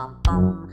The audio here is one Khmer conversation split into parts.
Bam, bam.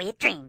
only dream.